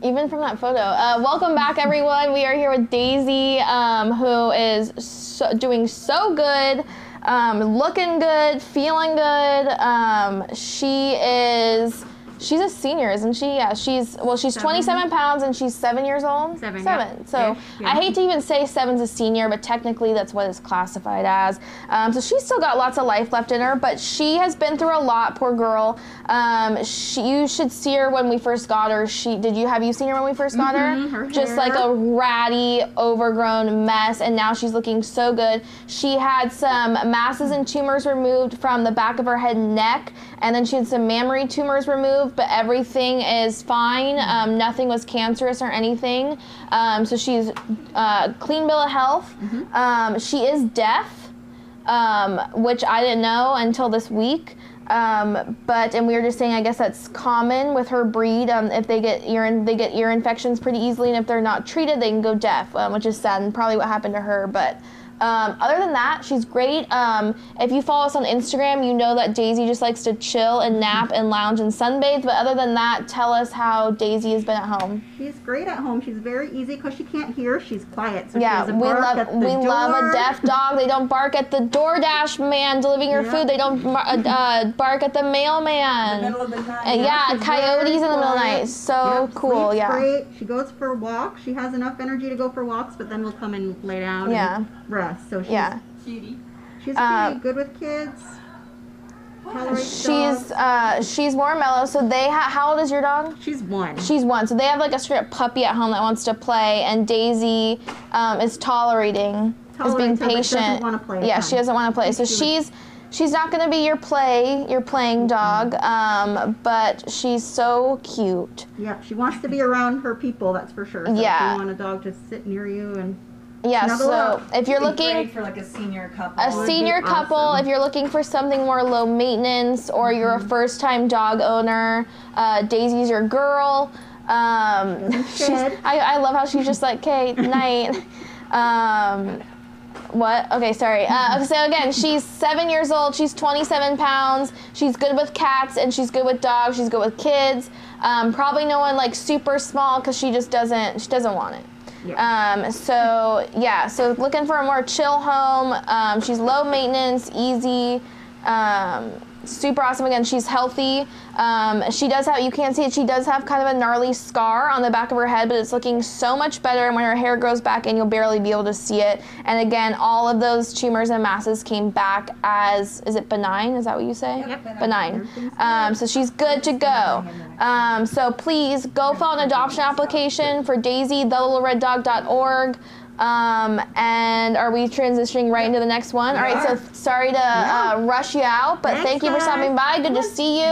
Even from that photo. Uh, welcome back, everyone. We are here with Daisy, um, who is so, doing so good, um, looking good, feeling good. Um, she is. She's a senior, isn't she? Yeah, she's well. She's Seven. 27 pounds and she's seven years old. Seven, Seven. yeah. So Ish, yeah. I hate to even say seven's a senior, but technically that's what it's classified as. Um, so she's still got lots of life left in her, but she has been through a lot. Poor girl. Um, she, you should see her when we first got her. She did you have you seen her when we first got Mhm, her? her Just like a ratty, overgrown mess, and now she's looking so good. She had some masses and tumors removed from the back of her head and neck, and then she had some mammary tumors removed, but everything is fine. Um, nothing was cancerous or anything. Um, so she's uh, clean bill of health. Um, she is deaf, um, which I didn't know until this week. Um, but and we were just saying, I guess that's common with her breed. Um, if they get ear in, they get ear infections pretty easily, and if they're not treated, they can go deaf, um, which is sad and probably what happened to her. But um, other than that, she's great. Um, if you follow us on Instagram, you know that Daisy just likes to chill and nap and lounge and sunbathe. But other than that, tell us how Daisy has been at home. She's great at home. She's very easy because she can't hear. She's quiet. So Yeah, she we bark love at the we love a deaf dog. They don't bark at the DoorDash man delivering your Yeah. food. They don't mar- uh, uh, bark at the mailman. middle of the night. Uh, yeah, she's coyotes in the middle of the night. So Yep, cool. Yeah. Great. She goes for walks. She has enough energy to go for walks, but then we'll come and lay down Yeah. and rest. So she's, Yeah. Cutie. she's Uh, pretty good with kids. She's uh, she's more mellow. So they ha- how old is your dog? she's one. She's one. So they have like a straight up puppy at home that wants to play, and Daisy um, is tolerating, is being Tolerates doesn't patient. play yeah, times. she doesn't want to play. So She would- she's she's not going to be your play, your playing dog, um, but she's so cute. yeah she wants to be around her people. That's for sure. So Yeah. If you want a dog to sit near you and Yeah. So if you're looking. for like a senior couple. a senior couple, awesome. if you're looking for something more low maintenance or you're Mm-hmm. a first time dog owner, uh, Daisy's your girl. Um, she's. I, I love how she's just like, okay, night. Um, what? Okay, sorry. Uh, so again, she's seven years old. She's 27 pounds. She's good with cats and she's good with dogs. She's good with kids. Um, probably no one like super small because she just doesn't. She doesn't want it. Um, so yeah, so looking for a more chill home. Um, she's low maintenance, easy, um, super awesome. Again, she's healthy. Um, she does have, you can't see it, she does have kind of a gnarly scar on the back of her head, but it's looking so much better. And when her hair grows back in, you'll barely be able to see it. And again, all of those tumors and masses came back as, is it benign? Is that what you say? Yep. Benign. Um, so she's good to go. Um, so please go fill an adoption application for Daisy, thelittlereddog.org. Um, and are we transitioning right into the next one? All right, so sorry to uh, rush you out, but thank you for stopping by. Good to see you.